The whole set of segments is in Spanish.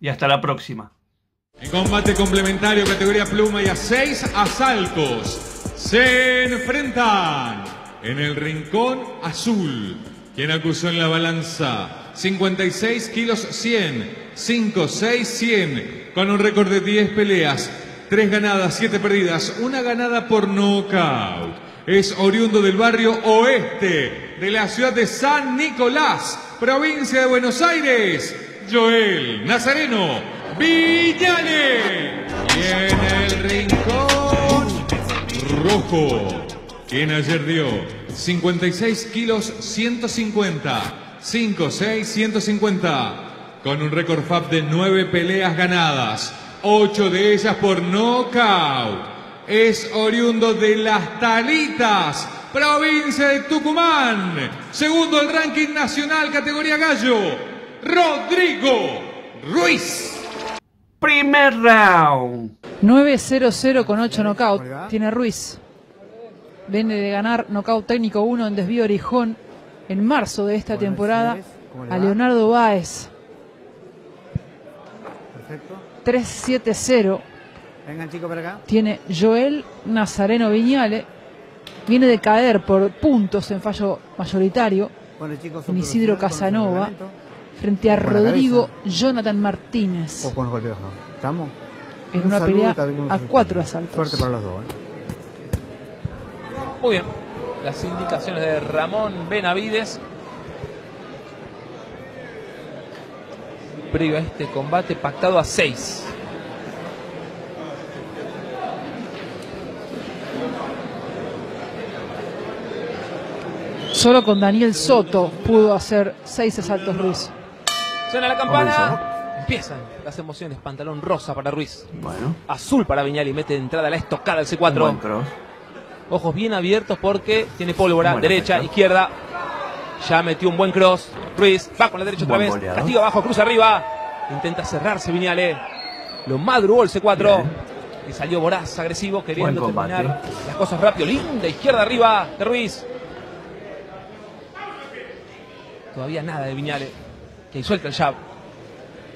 y hasta la próxima. En combate complementario, categoría pluma y a seis asaltos, se enfrentan en el rincón azul. Quien acusó en la balanza 56 kilos 100, 5, 6, 100, con un récord de 10 peleas, 3 ganadas, 7 perdidas, una ganada por nocaut. Es oriundo del barrio oeste de la ciudad de San Nicolás, provincia de Buenos Aires, Joel Nazareno Villane. Y en el rincón rojo, quien ayer dio 56 kilos 150, 5, 6, 150, con un récord FAP de 9 peleas ganadas, 8 de ellas por nocaut. Es oriundo de Las Talitas, provincia de Tucumán. Segundo el ranking nacional, categoría gallo, Rodrigo Ruiz. Primer round. 9-0-0 con 8 knockout. Tiene Ruiz. Viene de ganar knockout técnico 1 en desvío Orijón en marzo de esta temporada a Leonardo Báez. Perfecto. 3-7-0. Vengan chicos para acá. Tiene Joel Nazareno Viñale. Viene de caer por puntos en fallo mayoritario Bueno, chicos, en Isidro Casanova. Frente a Con Rodrigo cabeza. Jonathan Martínez O con los golpes bajos. ¿Estamos? en Un una saludo pelea a cuatro asaltos. Suerte para los dos. ¿eh? Muy bien. Las indicaciones de Ramón Benavides. Previo a este combate pactado a 6. Solo con Daniel Soto pudo hacer seis asaltos Ruiz. Suena la campana. Empiezan las emociones. Pantalón rosa para Ruiz. Bueno, Azul para Viñali. Mete de entrada la estocada al un buen C4. cross. Ojos bien abiertos porque tiene pólvora. Derecha, izquierda. Ya metió un buen cross. Ruiz va con la derecha otra vez. boleado. Castigo abajo, cruz arriba. Intenta cerrarse Viñale. Lo madrugó el C4. Bien. Y salió voraz, agresivo, queriendo terminar las cosas rápido. Linda izquierda arriba de Ruiz. Todavía nada de Viñale. Que ahí suelta el jab.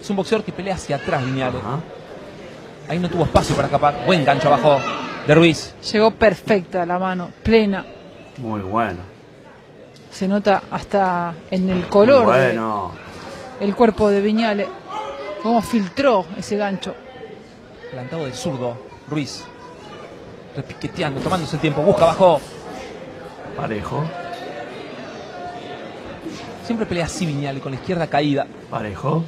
Es un boxeador que pelea hacia atrás, Viñale. Ajá. Ahí no tuvo espacio para escapar. Buen gancho abajo de Ruiz. Llegó perfecta la mano, plena. Muy bueno. Se nota hasta en el Muy color bueno. del cuerpo de Viñale. Cómo filtró ese gancho. Plantado de zurdo, Ruiz. Repiqueteando, tomándose el tiempo. Busca abajo. Parejo. Siempre pelea así Viñale, con la izquierda caída. Parejo.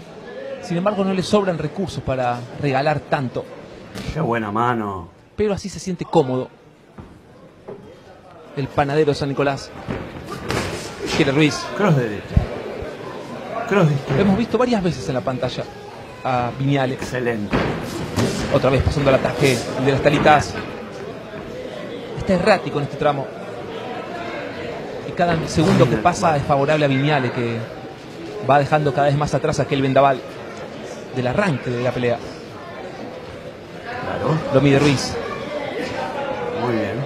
Sin embargo, no le sobran recursos para regalar tanto. Qué buena mano. Pero así se siente cómodo. El panadero de San Nicolás. Quiere Ruiz. Cross derecha. Cross de izquierda. hemos visto varias veces en la pantalla a Viñale. Excelente. Otra vez pasando el ataque de las talitas. Está errático en este tramo. Cada segundo que pasa es favorable a Viñale, que va dejando cada vez más atrás aquel vendaval del arranque de la pelea. Claro. Lo mide Ruiz. Muy bien.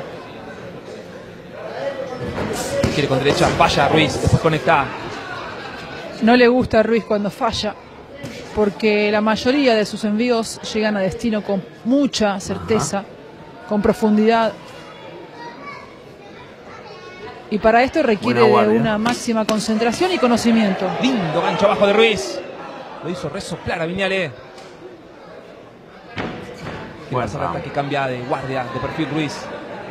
Quiere con derecha, falla Ruiz, después conecta. No le gusta a Ruiz cuando falla, porque la mayoría de sus envíos llegan a destino con mucha certeza, con profundidad. Y para esto requiere de una máxima concentración y conocimiento. Lindo gancho abajo de Ruiz. Lo hizo resoplar a Viñale. Que Buen pasa ataque cambia de guardia, de perfil Ruiz.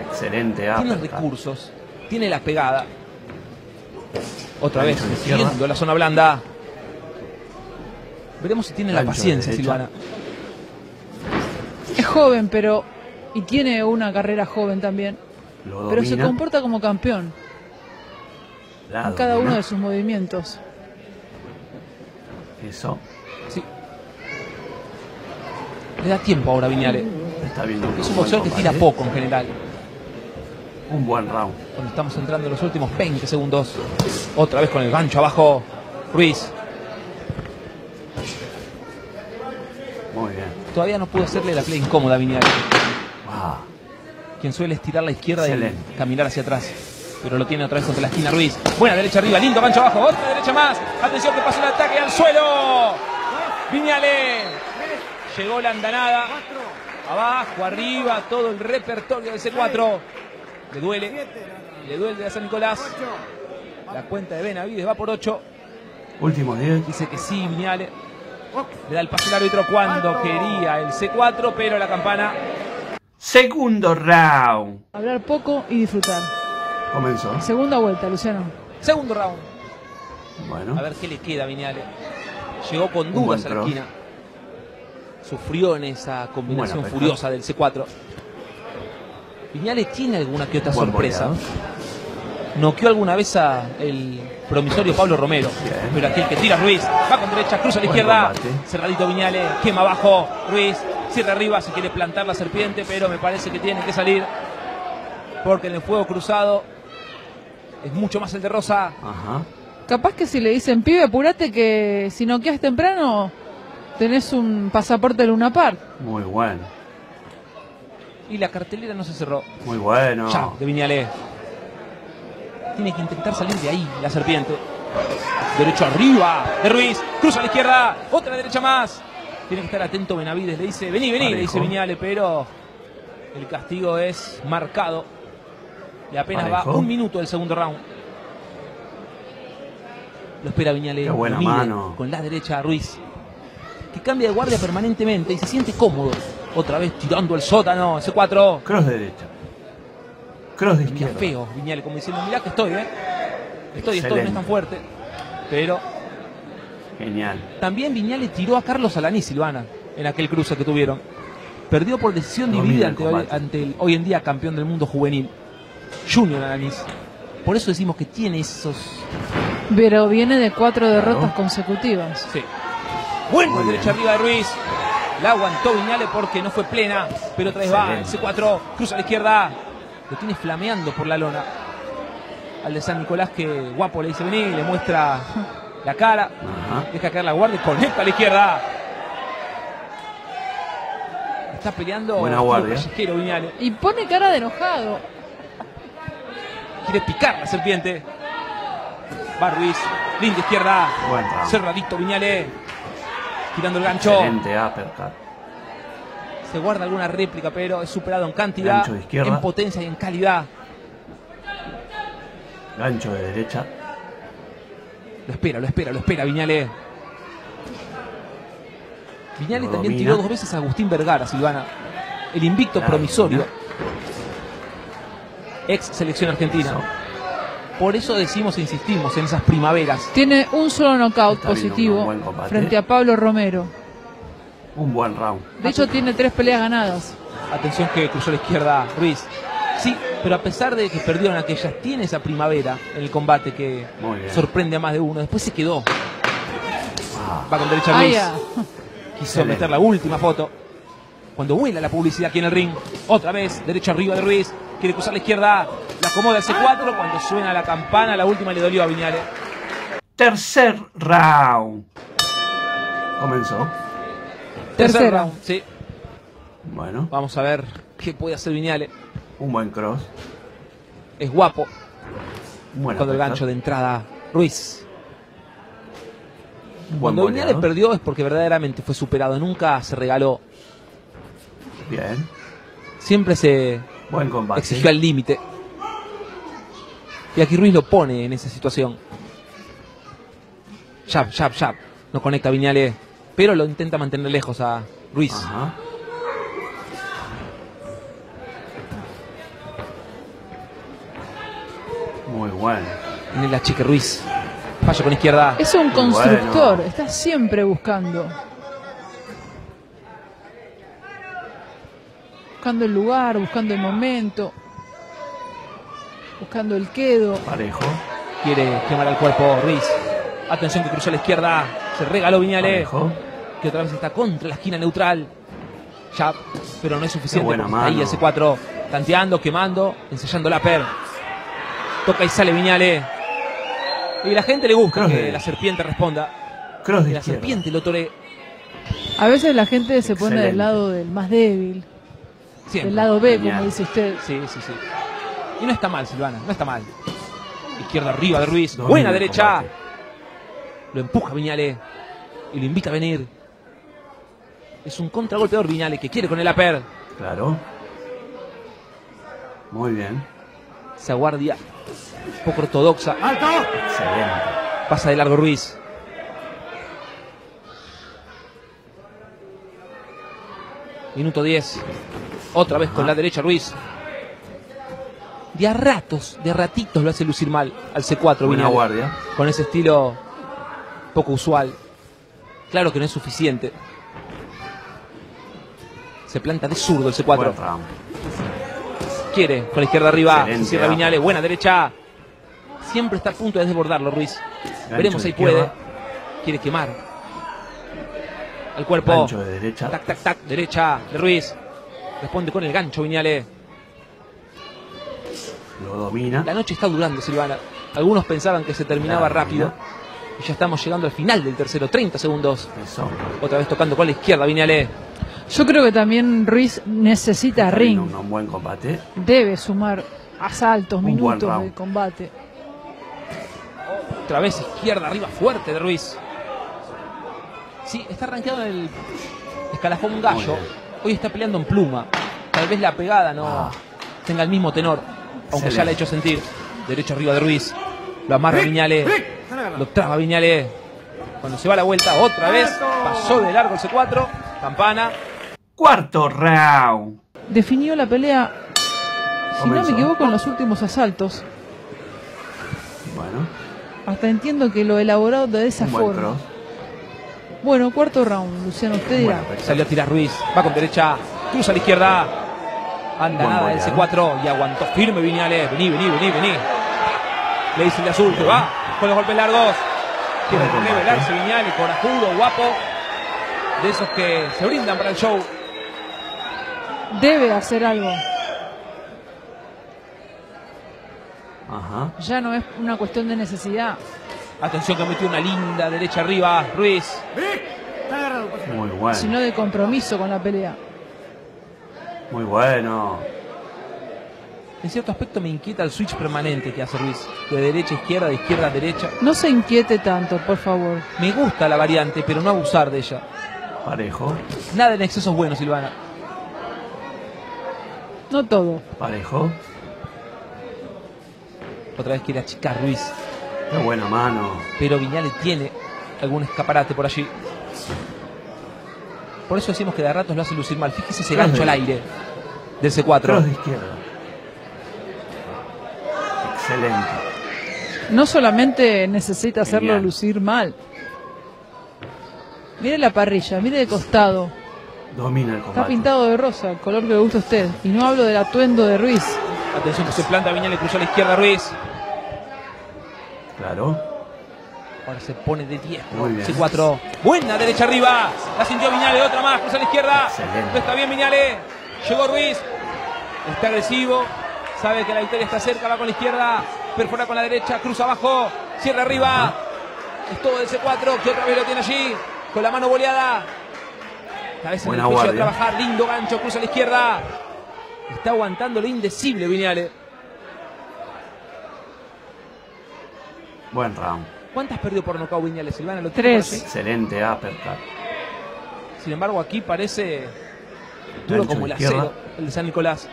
Excelente Tiene uppercut. recursos, tiene la pegada. Otra vez, Gancho siguiendo la zona blanda. Veremos si tiene la Gancho paciencia. Silvana. Es joven, pero. Y tiene una carrera joven también. Lo Pero se comporta como campeón La en cada uno de sus movimientos. Eso. Sí. Le da tiempo ahora a Viñales. Está bien. Es un boxeador que tira poco en general. Un buen round. Cuando estamos entrando en los últimos 20 segundos. Otra vez con el gancho abajo. Ruiz. Muy bien. Todavía no pudo hacerle la play incómoda a Viñales. Wow. Quien suele estirar la izquierda Excelente. y caminar hacia atrás. Pero lo tiene otra vez contra la esquina Ruiz. Buena derecha arriba, lindo gancho abajo. Otra derecha más. Atención que pasó el ataque al suelo. Viñales. Llegó la andanada. Abajo, arriba, todo el repertorio de C4. Le duele. Le duele a San Nicolás. La cuenta de Benavides va por 8. Últimos 10. Dice que sí, Viñales. Le da el pase al árbitro cuando quería el C4, pero la campana Segundo round. Hablar poco y disfrutar. Comenzó. Segunda vuelta, Luciano. Segundo round. Bueno. A ver qué le queda a Viñales. Llegó con dudas a la esquina. Sufrió en esa combinación Buena furiosa del C4. Viñales tiene alguna que otra Buen sorpresa. boleado. Noqueó alguna vez a el promisorio Pablo Romero. Bien. Pero aquel que tira Ruiz. Va con derecha, cruza a la Buen izquierda. combate. Cerradito Viñales. Quema abajo. Ruiz. Cierra arriba. Se quiere plantar la serpiente. Pero me parece que tiene que salir. Porque en el fuego cruzado es mucho más el de Rosa. Ajá. Capaz que si le dicen, pibe, apurate que si no quedas temprano, tenés un pasaporte de Luna Park. Muy bueno. Y la cartelera no se cerró. Muy bueno. Ya, de Viñales. Tiene que intentar salir de ahí, la serpiente. Derecho arriba, de Ruiz. Cruza a la izquierda. Otra derecha más. Tiene que estar atento Benavides. Le dice, vení, vení, le dice Viñales, pero el castigo es marcado. Y apenas Parejo. va un minuto el segundo round. Lo espera Viñales. Qué buena lo mide mano. Con la derecha a Ruiz. Que cambia de guardia permanentemente y se siente cómodo. Otra vez tirando el sótano. Ese 4 Cross de derecha. Cross de Mira izquierda. feo, Viñales, como diciendo, mirá que estoy, ¿eh? Estoy, estoy, no es tan fuerte. Pero Genial. también Viñales tiró a Carlos Alaní, Silvana, en aquel cruce que tuvieron. Perdió por decisión dividida ante el hoy en día campeón del mundo juvenil, Junior Alanis. Por eso decimos que tiene esos... Pero viene de cuatro derrotas Claro. consecutivas. Sí. Bueno, Muy derecha bien. arriba de Ruiz. La aguantó Viñales porque no fue plena, pero otra vez va, Excelente. C4, cruza a la izquierda. Lo tiene flameando por la lona. Al de San Nicolás que guapo le dice vení, le muestra la cara. Ajá. Deja caer la guardia y conecta a la izquierda. Está peleando Buena guardia. Y pone cara de enojado. Quiere picar la serpiente. Va Ruiz. Linda izquierda. Cerradito Viñales. Tirando el gancho. Excelente uppercut. Se guarda alguna réplica, pero es superado en cantidad, en potencia y en calidad. Gancho de derecha. Lo espera, lo espera, lo espera Viñales. Viñales Lo también domina. tiró dos veces a Agustín Vergara, Silvana. El invicto promisorio. Ex selección argentina. Por eso decimos e insistimos en esas primaveras. Tiene un solo knockout Está positivo frente a Pablo Romero. Un buen round. De hecho, tiene tres peleas ganadas. Atención que cruzó la izquierda Ruiz. Sí, pero a pesar de que perdieron aquellas, tiene esa primavera en el combate que sorprende a más de uno. Después se quedó. Ah, Va con derecha Ah, Ruiz. ya. Quiso Excelente. meter la última foto. Cuando vuela la publicidad aquí en el ring. Otra vez, derecho arriba de Ruiz. Quiere cruzar la izquierda. La acomoda el C4. Cuando suena la campana, la última le dolió a Viñales. Tercer round. Comenzó. Tercer round. Sí. Bueno, Vamos a ver qué puede hacer Viñales. un buen cross. Es guapo. Un buen Cuando el gancho de entrada, Ruiz. Cuando Viñales perdió es porque verdaderamente fue superado. Nunca se regaló. Bien. ¿eh? Siempre se Buen exigió al límite. Y aquí Ruiz lo pone en esa situación. Jab, jab, jab. No conecta Viñales, pero lo intenta mantener lejos a Ruiz. Muy bueno. En el achique Ruiz. Falla con izquierda. Es un constructor, está siempre buscando. Buscando el lugar, buscando el momento, buscando el quedo. Parejo. Quiere quemar al cuerpo Ruiz. Atención que cruzó a la izquierda. Se regaló Viñales. Parejo. Que otra vez está contra la esquina neutral. Ya, pero no es suficiente. Buena está ahí mano. ese 4 tanteando, quemando, ensayando la per. Toca y sale Viñales. Y la gente le gusta Cross que de- la serpiente responda. Cross Que de la izquierda. serpiente lo tore A veces la gente se pone del lado del más débil, siempre. del lado B, Genial. como dice usted. Sí, sí, sí. Y no está mal, Silvana, no está mal. Izquierda arriba de Ruiz. Buena derecha. combate. Lo empuja Viñales. Y lo invita a venir. Es un contragolpeador Viñales que quiere con el aper. Claro. Muy bien. Esa guardia poco ortodoxa. Excelente. Pasa de largo Ruiz. Minuto 10. Otra vez con la derecha Ruiz. De a ratos, de a ratitos lo hace lucir mal al C4 Buena guardia. Con ese estilo poco usual. Claro que no es suficiente. Se planta de zurdo el C4. Buen round. Quiere, con la izquierda arriba. Se cierra. Viñales, buena derecha. Siempre está a punto de desbordarlo Ruiz. Gancho Veremos si puede. izquierda. Quiere quemar. Al cuerpo. De derecha. Tac, tac, tac. Derecha de Ruiz. Responde con el gancho Viñales. Lo domina. La noche está durando, Silvana. Algunos pensaban que se terminaba rápido. Y ya estamos llegando al final del tercero. 30 segundos. Eso. Otra vez tocando con la izquierda Viñales. Yo creo que también Ruiz necesita Está ring, Un, un buen combate. debe sumar asaltos, Un minutos de combate. Otra vez izquierda arriba fuerte de Ruiz. Sí, está arranqueado en el escalafón gallo. Hoy está peleando en pluma. Tal vez la pegada no Ah. tenga el mismo tenor. Aunque ya le ha hecho sentir. Derecho arriba de Ruiz. Lo amarra Viñales. Lo traba Viñales. Cuando se va la vuelta otra vez. Pasó de largo el C4. Campana. Cuarto round. Definió la pelea, si no me equivoco, en los últimos asaltos. Bueno. Hasta entiendo que lo elaborado de esa Un forma. Bueno, cuarto round, Luciano, usted dirá. Bueno, Salió a tirar Ruiz. Va con derecha. Cruza a la izquierda. Anda Buen nada el goleado. C4 y aguantó firme Viñales. Vení, vení, vení, vení. Le dice el de azul que va con los golpes largos. Quiere revelarse Viñales, corajudo, guapo. De esos que se brindan para el show. Debe hacer algo. Ajá. Ya no es una cuestión de necesidad. Atención que metió una linda derecha arriba. Ruiz. Muy bueno. sino de compromiso con la pelea. Muy bueno. En cierto aspecto me inquieta el switch permanente que hace Ruiz. De derecha a izquierda, de izquierda a derecha. No se inquiete tanto, por favor. Me gusta la variante, pero no abusar de ella. Parejo. Nada en exceso es bueno, Silvana. No todo. Parejo. Otra vez quiere achicar Ruiz. Qué buena mano. pero Viñales tiene algún escaparate por allí. Por eso decimos que de a ratos lo hace lucir mal. Fíjese ese Cross gancho al aire del Cross C4. de izquierda. Excelente. No solamente necesita hacerlo Genial. lucir mal. Mire la parrilla, mire de costado. Domina el Está combate. pintado de rosa, el color que le gusta a usted. Y no hablo del atuendo de Ruiz. Atención que se planta Viñales, cruzó a la izquierda Ruiz. Claro. Ahora se pone de 10. Muy bien. C4. Buena derecha arriba. La sintió Viñales, otra más, cruza a la izquierda. Excelente. No está bien Viñales. Llegó Ruiz. Está agresivo. Sabe que la victoria está cerca, va con la izquierda. Perfora con la derecha, cruza abajo. Cierra arriba. Es todo del C4, que otra vez lo tiene allí. Con la mano boleada. Cabeza en Buena el juicio a guardia. trabajar. Lindo gancho, cruza a la izquierda. Está aguantando lo indecible Viñales. Buen round. ¿Cuántas perdió por nocaut Viñales, Silvana? ¿Lo Tres. Excelente uppercut. Sin embargo, aquí parece duro Gancho como el izquierda. acero, el de San Nicolás.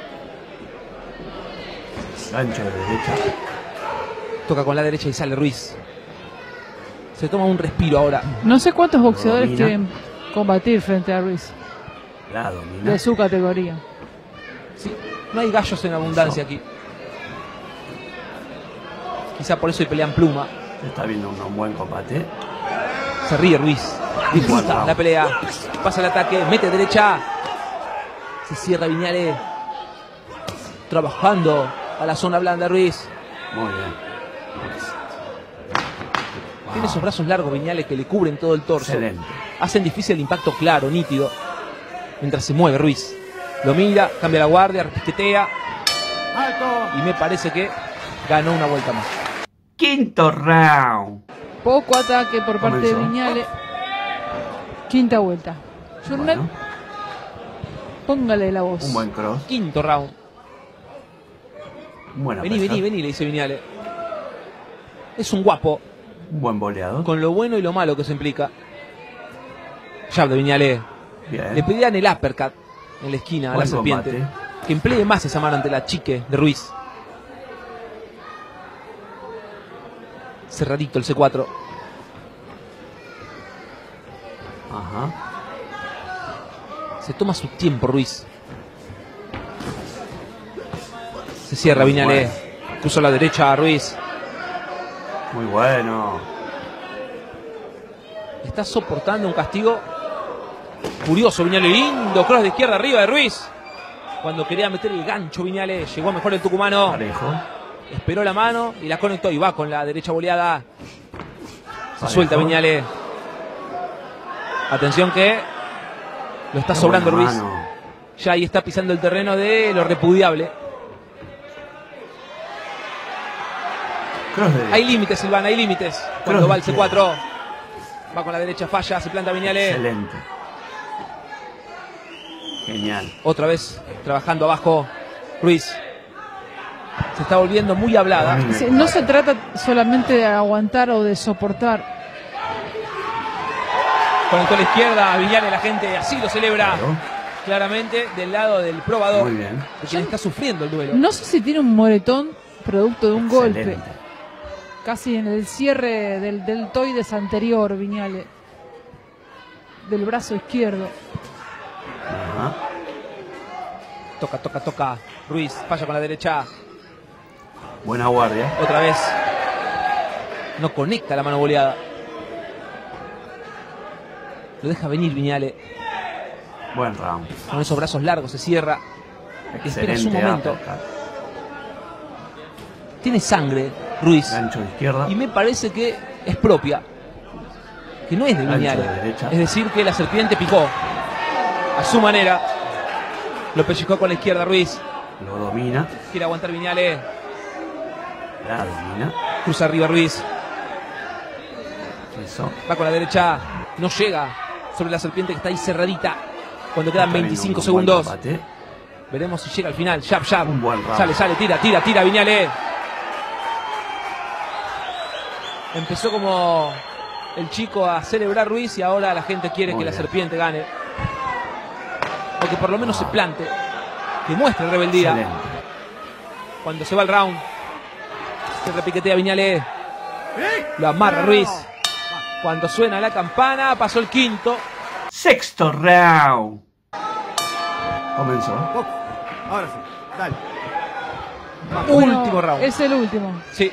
Gancho de derecha. Toca con la derecha y sale Ruiz. Se toma un respiro ahora. No sé cuántos boxeadores Domina. quieren combatir frente a Ruiz, La domina. de su categoría. Sí, no hay gallos en abundancia aquí. Quizá por eso hoy pelean pluma. Está viendo un, un buen combate. Se ríe Ruiz. Disfruta la pelea. Pasa el ataque. Mete derecha. Se cierra Viñales. Trabajando a la zona blanda Ruiz. Muy bien. Tiene esos brazos largos Viñales que le cubren todo el torso. Excelente. Hacen difícil el impacto claro, nítido. Mientras se mueve Ruiz. Lo mira, cambia la guardia, repiquetea. Y me parece que ganó una vuelta más. Quinto round. Poco ataque por parte de. Viñales. Quinta vuelta. Journal, Bueno, póngale la voz. un buen cross. Quinto round. Buena Vení, vení, vení, le dice Viñales. Es un guapo, Un buen boleador. con lo bueno y lo malo que se implica. Jab de Viñales. Bien. Le pedían el uppercut en la esquina a la serpiente. combate. Que emplee más esa mano ante la chique de Ruiz. Cerradito el C4. Ajá. Se toma su tiempo Ruiz. Se cierra Muy Viñales. Puso a la derecha a Ruiz. Muy bueno. Está soportando un castigo curioso Viñales. Lindo cross de izquierda arriba de Ruiz. Cuando quería meter el gancho Viñales. Llegó mejor el tucumano. Parejo. Esperó la mano y la conectó y va con la derecha boleada. Se Parejo. suelta Viñales. Atención que lo está Qué sobrando Ruiz. mano. Ya ahí está pisando el terreno de lo repudiable. De Hay límites, Silvana, hay límites. Cuando va el de C4. Va con la derecha, falla, se planta Viñales. Excelente. Genial. Otra vez trabajando abajo Ruiz. Se está volviendo muy hablada. No se trata solamente de aguantar o de soportar. Conectó a la izquierda a la gente así lo celebra. Claro. Claramente del lado del probador. Muy bien. De quien está sufriendo el duelo. No sé si tiene un moretón producto de un golpe. Casi en el cierre del deltoides anterior, Viñales. Del brazo izquierdo. Ajá. Toca, toca, toca. Ruiz falla con la derecha. Buena guardia. Otra vez. No conecta la mano boleada. Lo deja venir Viñales. Buen round. Con esos brazos largos se cierra. Espera su Excelente. momento. Tiene sangre, Ruiz. Gancho de izquierda. Y me parece que es propia. Que no es de derecha. Es decir, que la serpiente picó. A su manera. Lo pellizcó con la izquierda Ruiz. Lo domina. Quiere aguantar Viñales. Cruza arriba Ruiz. Eso. Va con la derecha. No llega sobre la serpiente que está ahí cerradita. Cuando quedan Está 25 viendo un segundos. Veremos si llega al final. Jab, jab. Un buen round. Sale, sale, tira, tira, tira, Viñales. Empezó como el chico a celebrar Ruiz y ahora la gente quiere Muy que la serpiente gane. O que por lo menos se plante. Que muestre rebeldía. Excelente. Cuando se va el round. Se repiquetea Viñales. Lo amarra Ruiz. Cuando suena la campana, pasó el quinto. Sexto round. Comenzó. Poco. Ahora sí. Dale. Último round. Es el último. Sí,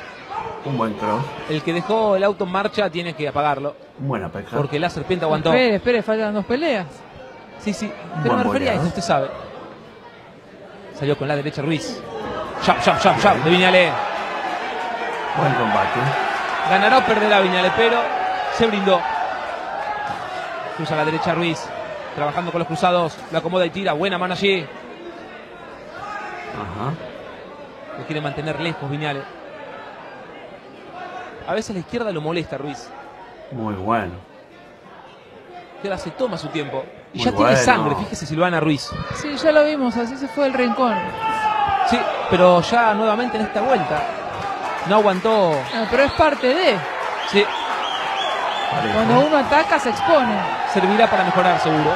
Un buen cross. el que dejó el auto en marcha tiene que apagarlo. Buena pesca. Porque la serpiente aguantó. Espere, espere, faltan dos peleas. Sí, sí. Pero me refería a eso, usted sabe. Salió con la derecha Ruiz. Jab, jab, jab, jab de Viñales. Buen combate. Ganará o perderá Viñales, pero se brindó. Cruza a la derecha Ruiz. Trabajando con los cruzados. La acomoda y tira. Buena mano allí. Ajá. Lo quiere mantener lejos Viñales. A veces la izquierda lo molesta a Ruiz. Muy bueno. Que ahora se toma su tiempo. Y Muy ya tiene sangre, fíjese Silvana Ruiz. Sí, ya lo vimos, así se fue el rincón. Sí, pero ya nuevamente en esta vuelta. No aguantó. No, pero es parte de. Sí, Parejo. Cuando uno ataca, se expone. servirá para mejorar seguro.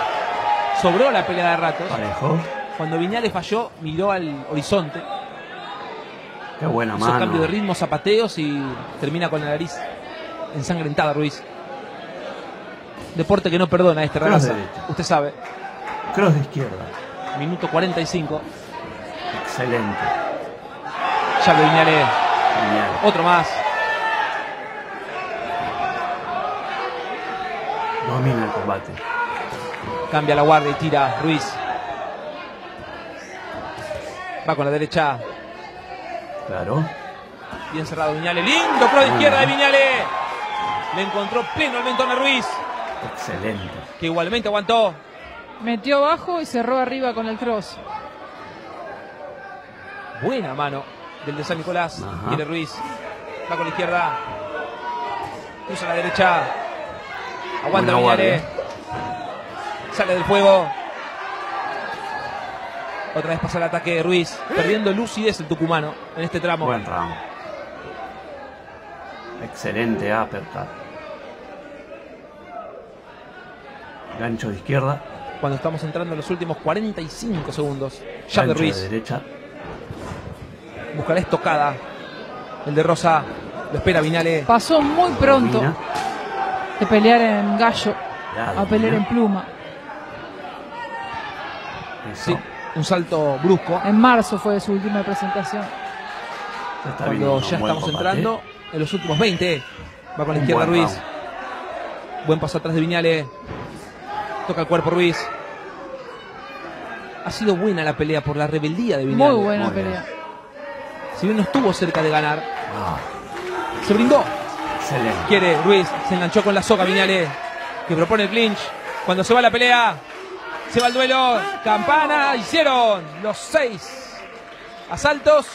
Sobró la pelea de ratos. Parejo. Cuando Viñales falló, miró al horizonte. Qué buena Hizo mano. cambio de ritmo, zapateos y termina con la nariz ensangrentada Ruiz. Deporte que no perdona este Cross derecha. Usted sabe. Cross de izquierda. Minuto 45. Excelente. Ya que Viñales Genial. Otro más. Domina el combate. Cambia la guardia y tira Ruiz. Va con la derecha. Claro. Bien cerrado Viñale. Lindo pro de izquierda de. Viñale. Le encontró pleno al mentón a Ruiz. Excelente. Que igualmente aguantó. Metió abajo y cerró arriba con el cross. Buena mano del de San Nicolás. Ajá. Viene Ruiz. Va con la izquierda. Cruza a la derecha. Aguanta Buena Viñale. Sale del juego. Otra vez pasa el ataque de Ruiz. Perdiendo lucidez el tucumano en este tramo. Buen round. Excelente uppercut. Gancho de izquierda. Cuando estamos entrando en los últimos 45 segundos. Ya de Ruiz. de derecha. Busca la estocada. El de Rosa. Lo espera Viñale. Pasó muy pronto de pelear en gallo a pelear en pluma. Eso. Sí, un salto brusco. En marzo fue su última presentación. Ya está Cuando ya estamos combate. entrando en los últimos 20. Va con la izquierda buen Ruiz. Buen paso atrás de Viñale. Toca el cuerpo Ruiz. Ha sido buena la pelea por la rebeldía de Viñale. Muy buena Muy bien. Si bien no estuvo cerca de ganar, Ah, se brindó. excelente. Quiere Ruiz. Se enganchó con la soga Viñale. Que propone el clinch. Cuando se va la pelea. Se va el duelo. Campana. Hicieron los seis asaltos.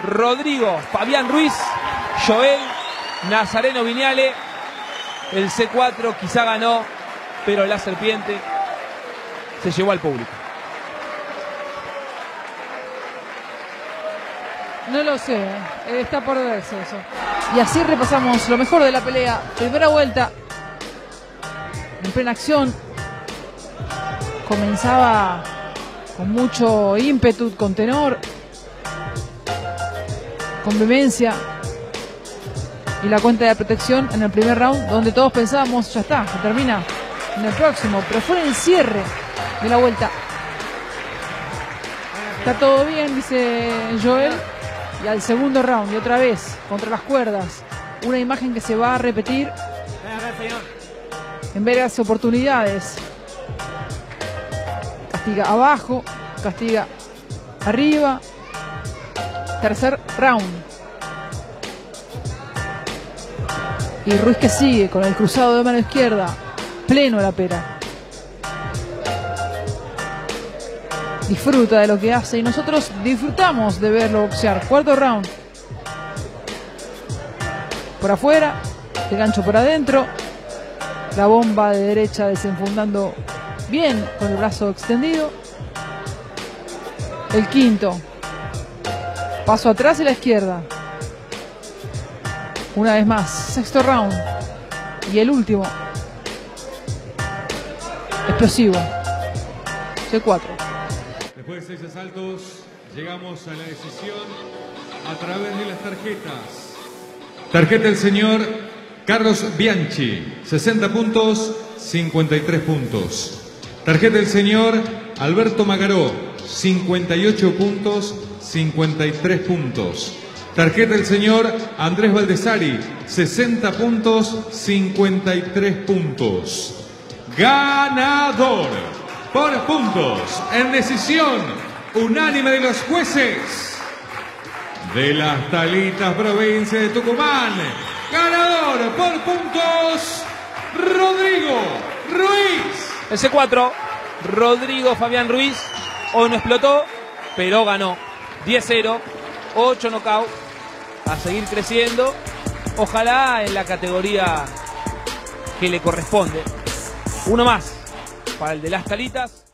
Rodrigo, Fabián Ruiz, Joel, Nazareno Viñale. El C4 quizá ganó, pero la serpiente se llevó al público. No lo sé, eh, está por verse eso. Y así repasamos lo mejor de la pelea. Primera vuelta, en plena acción. Comenzaba con mucho ímpetu, con tenor, con vehemencia. Y la cuenta de protección en el primer round, donde todos pensábamos, ya está, se termina en el próximo. Pero fue en el cierre de la vuelta. Está todo bien, dice Joel. Y al segundo round, y otra vez, contra las cuerdas. Una imagen que se va a repetir en varias oportunidades. Castiga abajo, castiga arriba. Tercer round. Y Ruiz que sigue con el cruzado de mano izquierda. Pleno la pera. Disfruta de lo que hace y nosotros disfrutamos de verlo boxear. Cuarto round. Por afuera, el gancho por adentro. La bomba de derecha desenfundando bien con el brazo extendido. El quinto. Paso atrás y la izquierda. Una vez más. Sexto round. Y el último. Explosivo. C4. Seis asaltos, llegamos a la decisión a través de las tarjetas. Tarjeta del señor Carlos Bianchi, 60 puntos, 53 puntos. Tarjeta del señor Alberto Magaró, 58 puntos, 53 puntos. Tarjeta del señor Andrés Valdesari, 60 puntos, 53 puntos. Ganador por puntos en decisión unánime de los jueces de las Talitas, provincia de Tucumán. Ganador por puntos, Rodrigo Ruiz. El C4, Rodrigo Fabián Ruiz. Hoy no explotó, pero ganó. 10-0, 8 knockout. A seguir creciendo. Ojalá en la categoría que le corresponde. Uno más para el de las Talitas.